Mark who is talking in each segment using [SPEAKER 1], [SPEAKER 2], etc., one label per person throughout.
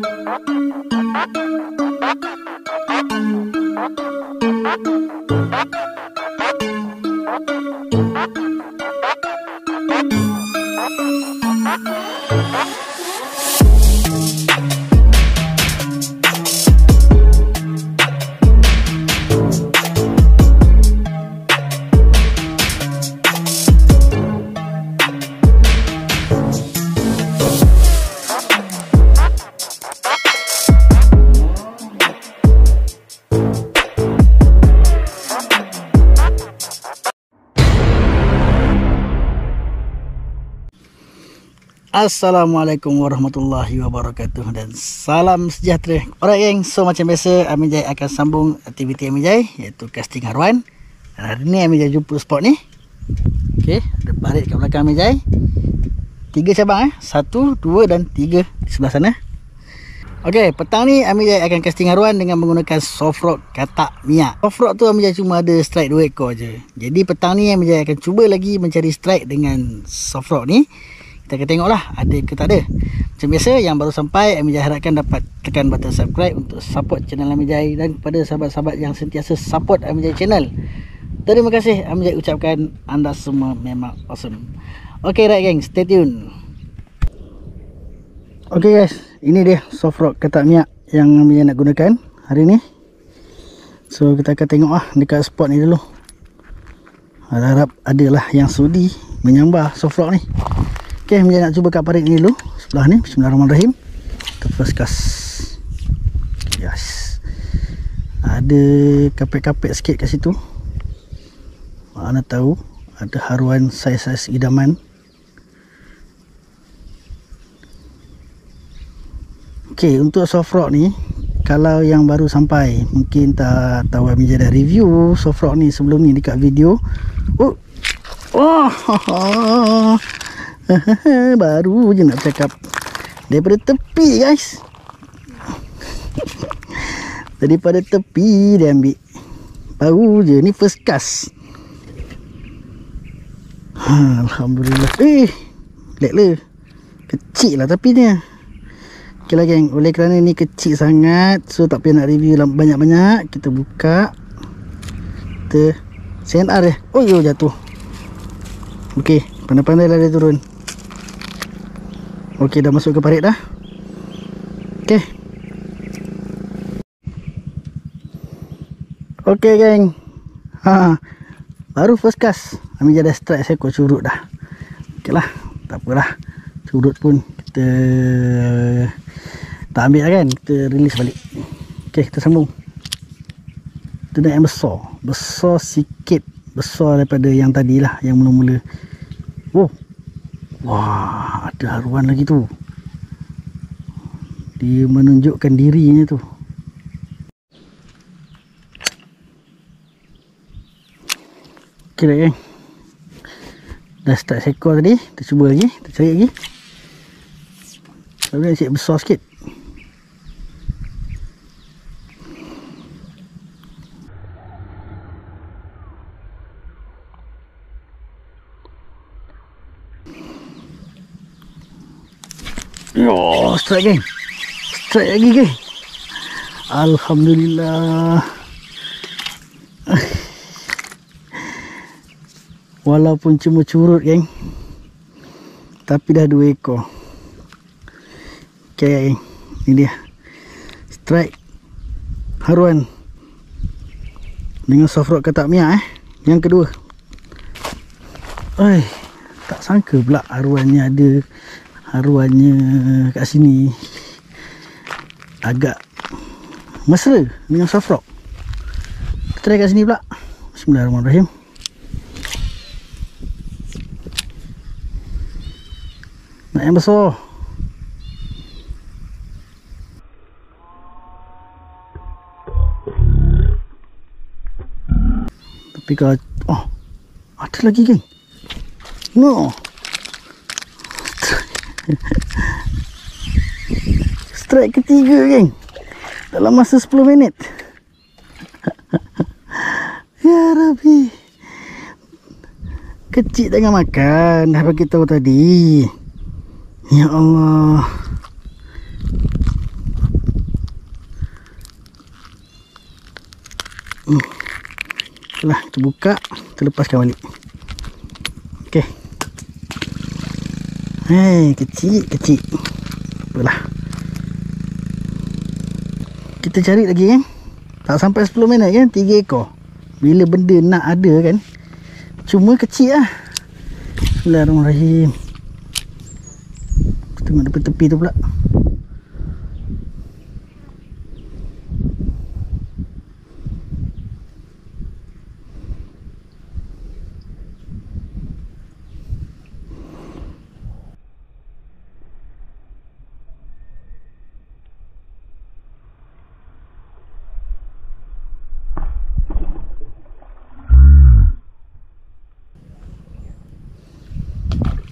[SPEAKER 1] Thank you. Assalamualaikum warahmatullahi wabarakatuh dan salam sejahtera. Alright geng, so macam biasa Amin Jai akan sambung aktiviti Amin Jai iaitu casting haruan. Dan hari ni Amin Jai jumpa spot ni. Okey, ada parit kat belakang Amin Jai. Tiga cabang eh. Satu, dua dan tiga di sebelah sana. Okey, petang ni Amin Jai akan casting haruan dengan menggunakan soft rock katak minyak. Soft rock tu Amin Jai cuma ada strike dua ekor je. Jadi petang ni Amin Jai akan cuba lagi mencari strike dengan soft rock ni kita akan tengok lah ada ke tak ada. Macam biasa yang baru sampai Amijai harapkan dapat tekan button subscribe untuk support channel Amijai dan kepada sahabat-sahabat yang sentiasa support Amijai channel. Terima kasih Amijai ucapkan anda semua memang awesome. Ok right gang stay tune. Ok guys ini dia soft rock ketak minyak yang Amijai nak gunakan hari ni. So kita akan tengok lah dekat spot ni dulu. Harap adalah yang sudi menyambah soft rock ni Okey, Mia nak cuba kat parit ni dulu. Sebelah ni. Bismillahirrahmanirrahim. Kita first cast. Yes. Ada kapek-kapek sikit kat situ. Mana tahu ada haruan saiz-saiz idaman. Okey, untuk soft rock ni kalau yang baru sampai mungkin tak tahu Mia dah review soft rock ni sebelum ni dekat video. Oh. Oh. Baru je nak cakap. Daripada tepi guys. Daripada tepi dia ambil. Baru je ni first cast. Alhamdulillah. Eh Lihat le. Kecil lah tapi ni Ok lah geng. Oleh kerana ni kecil sangat So tak payah nak review banyak-banyak Kita buka. Kita CNR dia Oh yo jatuh. Ok Pandai-pandai lah dia turun Okey dah masuk ke parit dah. Okey. Okey geng. Ha. Baru first cast. Kami jadi strike seekor curut dah. Okeylah. Tak apalah. Curut pun kita tak ambil lah kan. Kita release balik. Okey kita sambung. Kita nak yang besar. Besar sikit. Besar daripada yang tadi lah. Yang mula-mula. Wow. Wah, ada haruan lagi tu. Dia menunjukkan dirinya tu. Okey kan. Dah start sekor tadi. Kita cuba lagi. Kita cari lagi. Tapi nak besar sikit. Oh, strike geng. Strike lagi geng. Alhamdulillah. Walaupun cuma curut geng. Tapi dah dua ekor. Okay geng. Ini dia. Strike. Haruan. Dengan soft rock ketak miak eh. Yang kedua. Oi, tak sangka pula haruannya ada haruannya kat sini. Agak mesra dengan soft rock kita try kat sini pula. Bismillahirrahmanirrahim. Nak yang besar. Tapi kalau oh ada lagi geng. No Strike ketiga geng. Dalam masa 10 minit. Ya Rabbi. Kecil jangan makan Dah beritahu tadi. Ya Allah. Hmm. Itulah, kita buka Kita lepaskan balik. Okay hei kecil kecil. Itulah kita cari lagi kan tak sampai 10 minit kan 3 ekor. Bila benda nak ada kan. Cuma kecil lah Bismillahirrahmanirrahim. Tengok tepi-tepi tu pula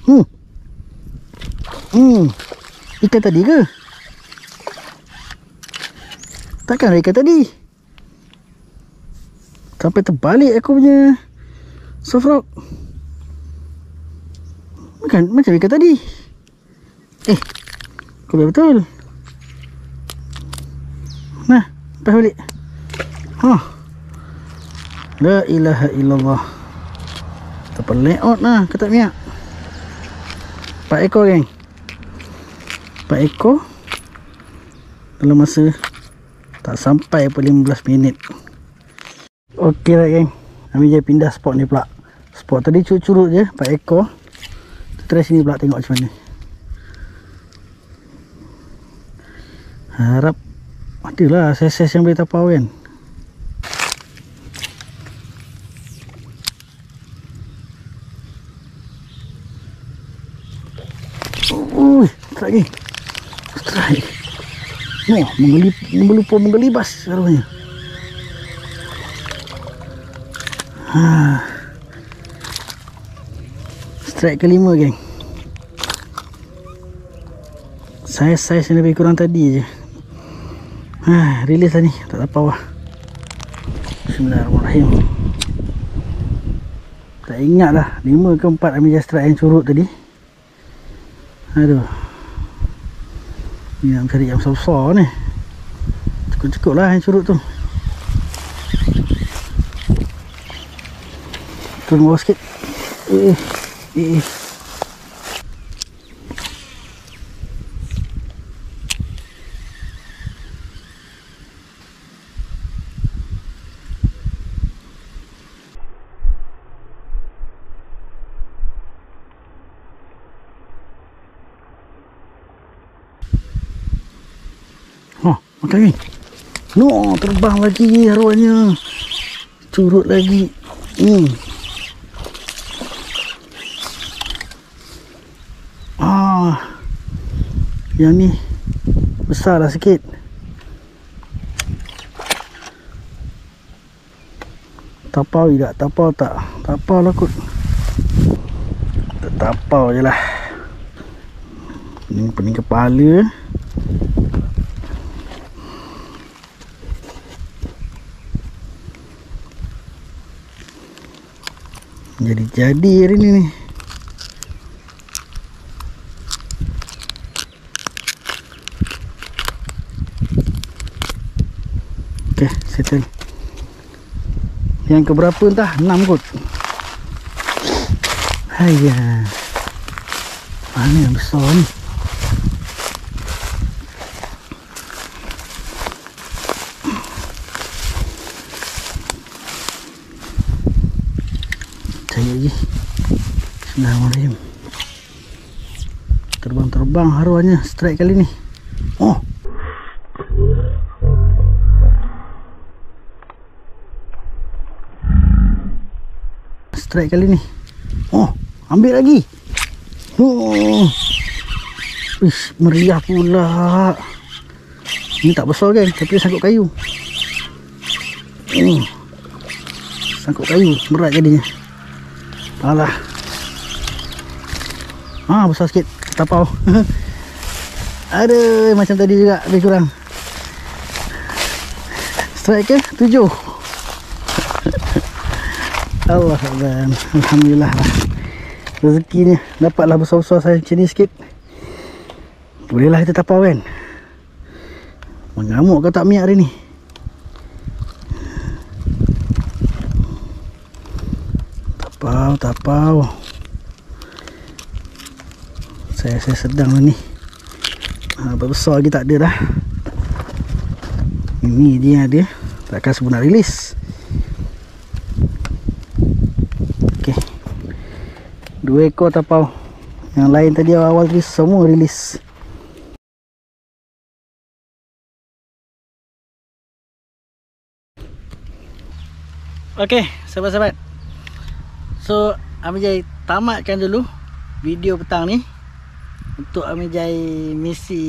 [SPEAKER 1] Hmm. Hmm. Ikan tadi ke? Takkan ikan tadi? Sampai terbalik aku punya soft rock. Bukan macam ikan tadi. Eh. Kau biar betul. Nah, lepas balik. Huh. La ilaha illallah. Terpeleot lah kata miak. Empat ekor geng. Empat ekor. Dalam masa Tak sampai pun 15 minit. Okey lah geng. Kami je pindah spot ni pula. Spot tadi curut-curut je Empat ekor. Kita try sini pula tengok macam mana. Harap Adalah ses-ses yang boleh tapau kan Ui, strike ni. Strike. Oh, mengelip, mengelupur, mengelibas arwahnya. Ha. Strike kelima, geng. Saiz-saiz yang lebih kurang tadi je. Ha, release lah ni. Tak apa lah. Bismillahirrahmanirrahim. Tak ingat lah. Lima ke empat ambil strike yang curut tadi. Aduh. Ni nak cari yang besar-besar ni. Cukup-cukup lah yang curut tu. Turun bawah sikit. Eh, eh, eh. Oh, ni. No, terbang lagi arwahnya. Curut lagi. Hmm. Ah. Yang ni besar lah sikit. Tapau tidak? Tapau tak? Tapau lah kot. Tapau je lah. Pening, pening kepala. Jadi-jadi hari ni ni. Okay, settle. Yang keberapa entah? 6 kot. Haiya. Mana yang besar ni? Cari lagi. Bismillahirrahmanirrahim. Terbang-terbang haruannya strike kali ni. Oh, strike kali ni. Oh, ambil lagi. Oh. Ish, meriah pula. Ni tak besar kan, tapi sangkut kayu. Oh. Sangkut kayu, berat jadinya. Alah. Ha besar sikit tapau. Aduh macam tadi juga lebih kurang. Strike ke? tujuh. Allah Allah. Alhamdulillah lah. Rezekinya dapatlah besar-besar saya macam ni sikit. Bolehlah kita tapau kan. Mengamuk ke tak miak hari ni. Tapau, tapau saya saya sedang ni. Ha, besar lagi tak ada dah. Ini dia dia takkan sebenar rilis. Ok dua ekor tapau. Yang lain tadi awal tadi semua rilis. Ok sahabat-sahabat. So Amijai tamatkan dulu video petang ni untuk Amijai misi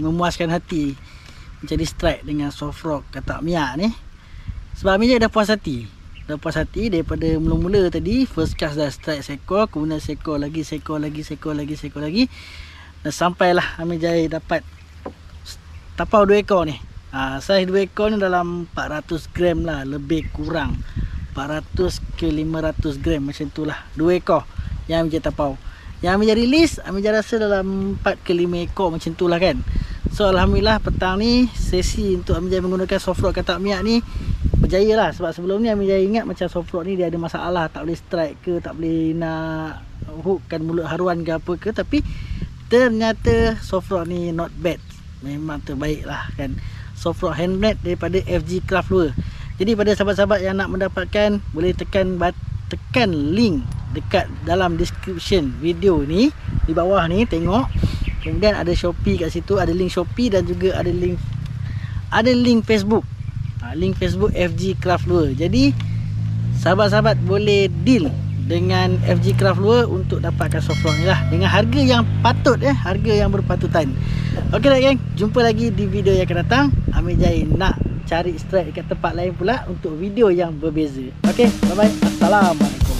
[SPEAKER 1] memuaskan hati jadi strike dengan soft rock katak miak ni. Sebab Amijai dah puas hati. Dah puas hati daripada mula-mula tadi. First cast dah strike sekor kemudian sekor lagi sekor lagi sekor lagi sekor lagi. Dan sampailah Amijai dapat tapau dua ekor ni. Ha, saiz dua ekor ni dalam 400 gram lah lebih kurang. 400 ke 500 gram macam tu lah. Dua ekor yang Amijai tapau yang Amijai rilis Amijai rasa dalam 4 ke 5 ekor macam tu lah kan. So Alhamdulillah petang ni sesi untuk Amijai menggunakan soft rock katak miak ni berjaya lah. Sebab sebelum ni Amijai ingat macam soft rock ni dia ada masalah. Tak boleh strike ke tak boleh nak hookkan mulut haruan ke apa ke. Tapi ternyata soft rock ni not bad. Memang terbaik lah kan. Soft rock handmade daripada FG Craft Lure jadi pada sahabat-sahabat yang nak mendapatkan boleh tekan tekan link dekat dalam description video ni di bawah ni tengok. Kemudian ada Shopee kat situ ada link Shopee dan juga ada link ada link Facebook. Ha, link Facebook FG Craft Lure. Jadi sahabat-sahabat boleh deal dengan FG Craft Lure untuk dapatkan software ni lah. Dengan harga yang patut ya harga yang berpatutan. Ok lah geng. Jumpa lagi di video yang akan datang. Amir Jai nak cari strike dekat tempat lain pula untuk video yang berbeza. Ok bye bye assalamualaikum